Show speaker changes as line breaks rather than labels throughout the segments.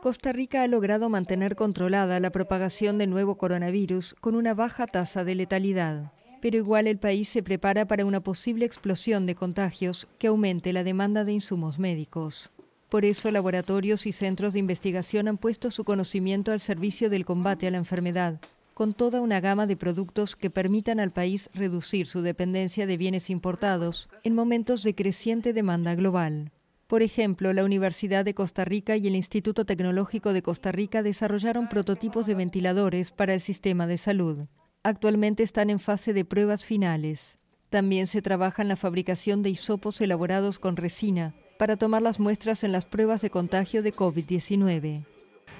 Costa Rica ha logrado mantener controlada la propagación del nuevo coronavirus con una baja tasa de letalidad. Pero igual el país se prepara para una posible explosión de contagios que aumente la demanda de insumos médicos. Por eso, laboratorios y centros de investigación han puesto su conocimiento al servicio del combate a la enfermedad, con toda una gama de productos que permitan al país reducir su dependencia de bienes importados en momentos de creciente demanda global. Por ejemplo, la Universidad de Costa Rica y el Instituto Tecnológico de Costa Rica desarrollaron prototipos de ventiladores para el sistema de salud. Actualmente están en fase de pruebas finales. También se trabaja en la fabricación de hisopos elaborados con resina, para tomar las muestras en las pruebas de contagio de COVID-19.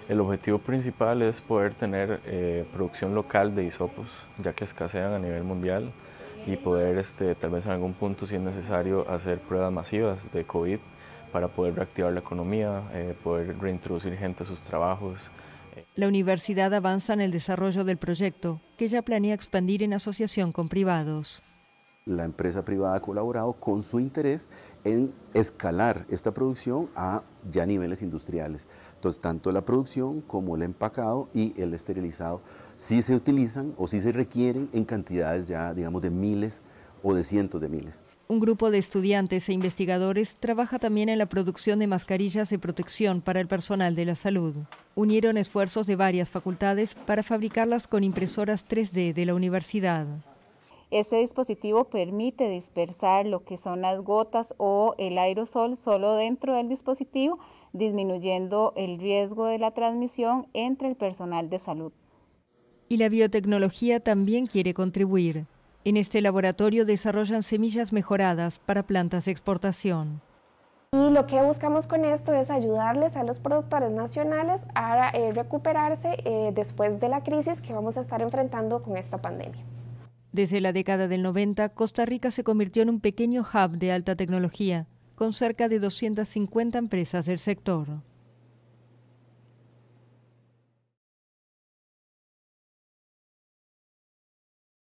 El objetivo principal es poder tener eh, producción local de hisopos, ya que escasean a nivel mundial, y poder este, tal vez en algún punto, si es necesario, hacer pruebas masivas de COVID para poder reactivar la economía, eh, poder reintroducir gente a sus trabajos.
La universidad avanza en el desarrollo del proyecto, que ya planea expandir en asociación con privados
la empresa privada ha colaborado con su interés en escalar esta producción a ya niveles industriales. Entonces, tanto la producción como el empacado y el esterilizado sí se utilizan o sí se requieren en cantidades ya, digamos, de miles o de cientos de miles.
Un grupo de estudiantes e investigadores trabaja también en la producción de mascarillas de protección para el personal de la salud. Unieron esfuerzos de varias facultades para fabricarlas con impresoras 3D de la universidad.
Este dispositivo permite dispersar lo que son las gotas o el aerosol solo dentro del dispositivo, disminuyendo el riesgo de la transmisión entre el personal de salud.
Y la biotecnología también quiere contribuir. En este laboratorio desarrollan semillas mejoradas para plantas de exportación.
Y lo que buscamos con esto es ayudarles a los productores nacionales a eh, recuperarse eh, después de la crisis que vamos a estar enfrentando con esta pandemia.
Desde la década del 90, Costa Rica se convirtió en un pequeño hub de alta tecnología, con cerca de 250 empresas del sector.